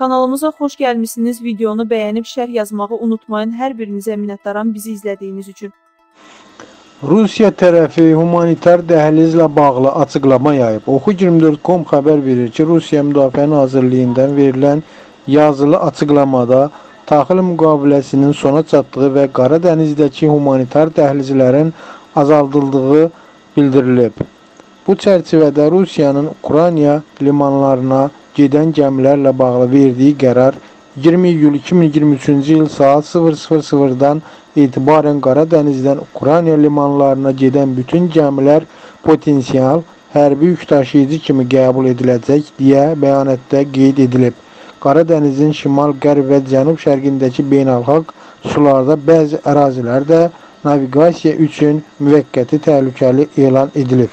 Kanalımıza xoş gəlmisiniz. Videonu bəyənib şərh yazmağı unutmayın. Hər birinizə minnətdaram bizi izlədiyiniz üçün. Rusiya tərəfi humanitar dəhlizlə bağlı açıqlama yayıb. Oxu24.com xəbər verir ki, Rusiya Müdafiə Nazirliyindən verilən yazılı açıqlamada taxıl müqaviləsinin sona çatdığı və Qara dənizdəki humanitar dəhlizlərin azaldıldığı bildirilib. Bu çərçivədə Rusiyanın Ukrayna limanlarına gedən gəmilərlə bağlı verdiyi qərar 20 iyul 2023-cü il saat 00:00-dan etibarən Qara dənizdən Ukrayna limanlarına gedən bütün gəmilər potensial hərbi yük daşıyıcı kimi qəbul ediləcək deyə bəyanatda qeyd edilib. Qara dənizin şimal-qərb və cənub-şərqindəki beynəlxalq sularda bəzi ərazilər də naviqasiya üçün müvəqqəti təhlükəli elan edilib.